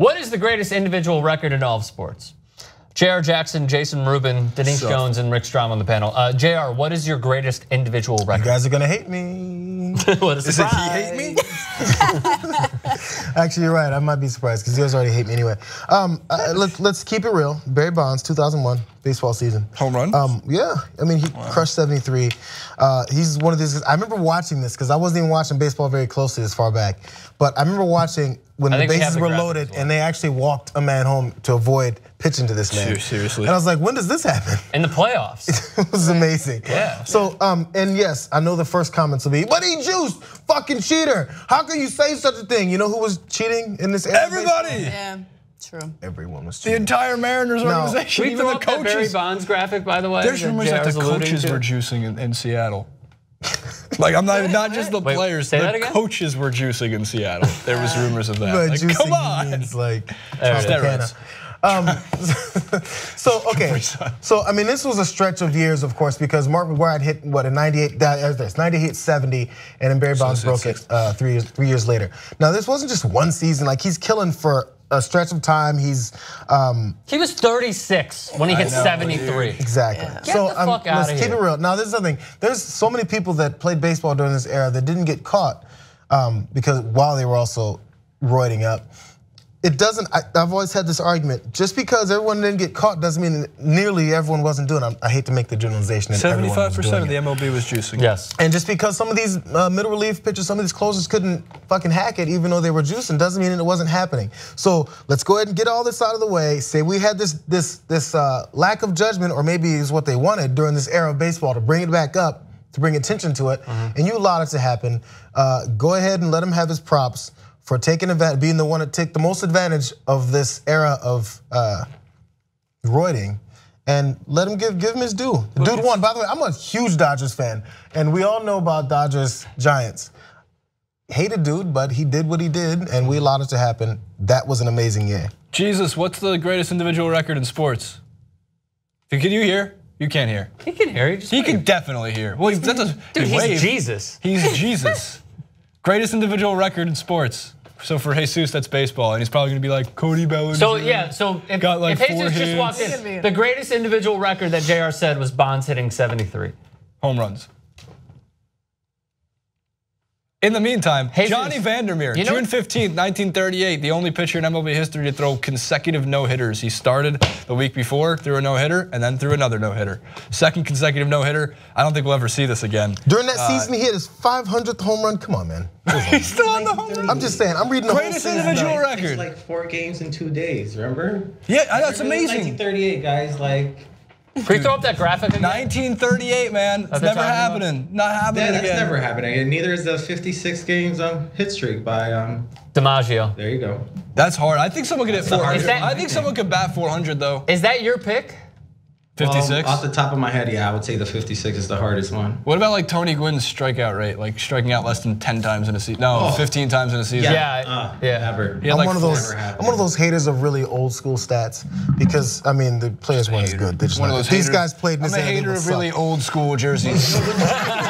What is the greatest individual record in all of sports? Jayar Jackson, Jason Rubin, Denise So- Jones, and Rick Strom on the panel. Uh, Jayar, what is your greatest individual record? You guys are gonna hate me. what a Is it he hate me? Actually, you're right. I might be surprised because you guys already hate me anyway. Um, uh, let's let's keep it real. Barry Bonds, 2001 baseball season. Home run? Um, yeah. I mean, he crushed 73. Uh, he's one of these. I remember watching this because I wasn't even watching baseball very closely this far back, but I remember watching when I the think we bases were loaded well. and they actually walked a man home to avoid pitching to this man. Seriously? And I was like, when does this happen? In the playoffs. it was amazing. Yeah. So, um, and yes, I know the first comments will be, but he juiced, fucking cheater. How can you say such a thing? You know who was cheating in this era? of Everybody. Yeah, true. Everyone was cheating. The entire Mariners No. organization, Should we even the up that Barry. Bonds graphic, by the way? There's rumors that JR's the coaches to? were juicing in, in Seattle. Like I'm not not just the Wait, players, say that the again? coaches were juicing in Seattle. There was rumors of that. Like, come on. means like There it is. Tropicana. Um, so okay, so I mean, this was a stretch of years, of course, because Mark McGwire had hit what a '98, that as this '98, '70, and then Barry Bonds it's- broke it uh, three years three years later. Now this wasn't just one season; like he's killing for a stretch of time. He's um, He was 36 when he hit know, 73. Exactly. Yeah. Get So the um, fuck let's outta keep here. it real. Now, this is something. There's so many people that played baseball during this era that didn't get caught um, because while they were also roiding up. It doesn't. I, I've always had this argument. Just because everyone didn't get caught doesn't mean nearly everyone wasn't doing. it. I hate to make the generalization. that everyone was Seventy-five percent of the MLB was juicing. Yes. And just because some of these uh, middle relief pitchers, some of these closers couldn't fucking hack it, even though they were juicing, doesn't mean it wasn't happening. So let's go ahead and get all this out of the way. Say we had this this this uh, lack of judgment, or maybe is what they wanted during this era of baseball to bring it back up, to bring attention to it, and you allowed it to happen. Uh, go ahead and let him have his props for taking advantage, being the one to take the most advantage of this era of uh, roiding and let him give give him his due. The dude won. By the way, I'm a huge Dodgers fan, and we all know about Dodgers Giants. Hated dude, but he did what he did, and we allowed it to happen. That was an amazing year. Jesus, what's the greatest individual record in sports? Can you hear? You can't hear. He can hear you. Just He wave. can definitely hear. Well, that does. Dude, he he's waved. Jesus. He's Jesus. Greatest individual record in sports. So for Jesus, that's baseball, and he's probably gonna be like Cody Bellinger. So yeah, so if, Got like if Jesus just walked It's gonna be- in, the greatest individual record that Jayar said was Bonds hitting 73. home runs. In the meantime, Jesus. Johnny Vander Meer, You know- June 15th, 1938, the only pitcher in MLB history to throw consecutive no-hitters. He started the week before, threw a no-hitter, and then threw another no-hitter. Second consecutive no-hitter. I don't think we'll ever see this again. During that uh, season, he hit his 500th home run. Come on, man. He's still on the home run. I'm just saying. I'm reading the whole Greatest season. individual record. It's like four games in two days. Remember? Yeah, that's amazing. 1938, guys. Like Can we throw up that graphic again? 1938, man. It's never time, happening. Not happening that, that's again. never happening. And neither is the 56 games um, hit streak by um. DiMaggio. There you go. That's hard. I think someone could hit 400. that- I think someone could bat 400 though. Is that your pick? 56. Um, off the top of my head, yeah, I would say the 56 is the hardest one. What about like Tony Gwynn's strikeout rate? Like striking out less than 10 times in a season? No, Oh. 15 times in a season. Yeah. Uh, Yeah. Never. Yeah, I'm like one of those. I'm one of those haters of really old school stats because I mean the players weren't as good. They're just One of those These haters- guys played in I'm a hater of really suck. old school jerseys.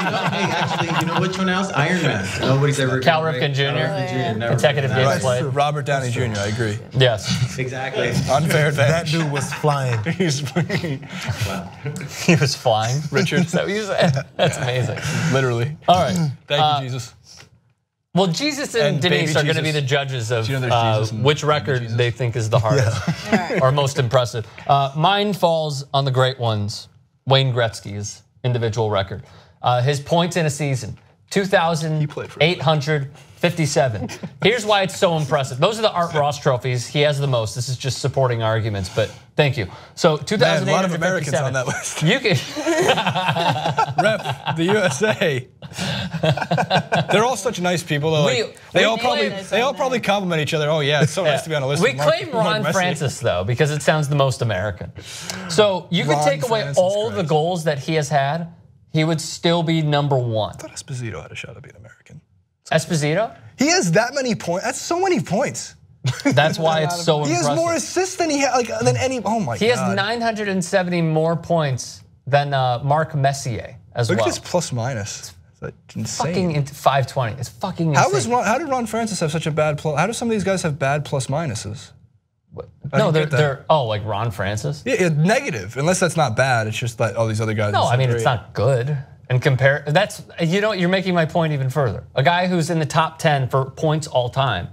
You know, hey, actually, you know which one else? Iron Man. Nobody's ever. Cal gonna Ripken break- Jr.? Cal Ripken Oh, yeah. Jr. Never. Consecutive Never. games played. Robert Downey Jr. I agree. Yes. Exactly. Unfair advantage. That dude was flying. He's he was flying. Richard. Is that what you said? That's amazing. literally. All right. Thank Uh, you, Jesus. Well, Jesus and, And Denise baby are going to be the judges of you know uh, which record they think is the hardest or most impressive. Uh, mine falls on the great ones. Wayne Gretzky's individual record. Uh, his points in a season: played for 2,857. Here's why it's so impressive. Those are the Art Ross trophies. He has the most. This is just supporting arguments, but thank you. So Man, a lot of Americans on that list. You can. Rep the USA. They're all such nice people. Though. We- Like, they we all probably they all probably compliment each other. Oh yeah, it's so nice to be on a list. We Mark- claim Ron Mark. Francis though because it sounds the most American. So you could Ron take away Francis all the goals that he has had, he would still be number one. I thought Esposito had a shot at being American. Esposito. He has that many points. That's so many points. That's why it's so He has more assists than he had, like than any. Oh my he god. has 970 more points than uh, Mark Messier as Look well. at his plus minus. That's insane. fucking into 520. It's fucking insane. how was Ron, how did Ron Francis have such a bad plus? How do some of these guys have bad plus minuses? I No, they're, they're oh like Ron Francis. Yeah, yeah, negative. Unless that's not bad. It's just like all these other guys. No, I mean great. it's not good. And compare that's you know you're making my point even further. A guy who's in the top 10 for points all time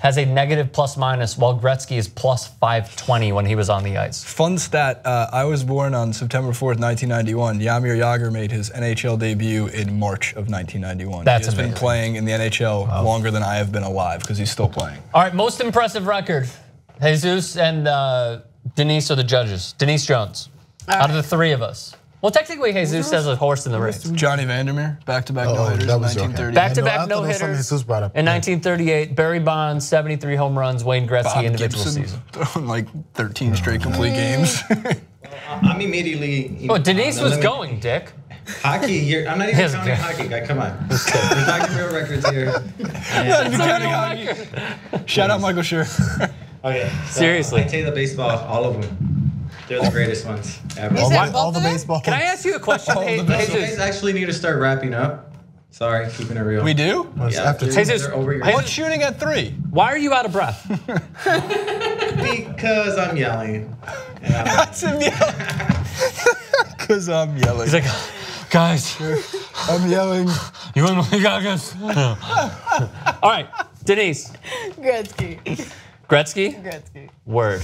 has a negative plus minus while Gretzky is plus 520 when he was on the ice. Fun stat, uh, I was born on September 4th, 1991. Yamir Jagr made his NHL debut in March of 1991. That's He's been playing in the NHL longer than I have been alive because he's still playing. All right, most impressive record. Jesus and uh, Denise are the judges. Denise Jones. Out of the three of us. Well, technically, Jesus has a horse in the race. Johnny Vander Meer, back-to-back Oh, no-hitters in was okay. 1930. Back-to-back thought no that was something hitters. Jesus brought up. In 1938, Barry Bonds, 73 home runs, Wayne Gretzky, Bob individual Gibson season. throwing like 13 straight complete games. I'm immediately. you Oh, know, Denise on was limit. going, Dick. Hockey here. I'm not even Yes, counting hockey, guy. Come on. We're talking real records here. And- Shout out Michael Schur. Okay. so Seriously. I take the baseball, all of them. They're the oh. greatest ones ever. All, my, all the baseball. Can I ask you a question, All Hey- the You best. Jesus? guys actually need to start wrapping up. Sorry, keeping it real. We do? Yeah, after they're, Jesus, they're over your Jesus- What's shooting at three? Why are you out of breath? because I'm yelling. And I'm- That's him yelling. Because I'm yelling. He's like, guys, I'm yelling. you want you got this? All right, Denise. Gretzky. Gretzky? Gretzky. Word.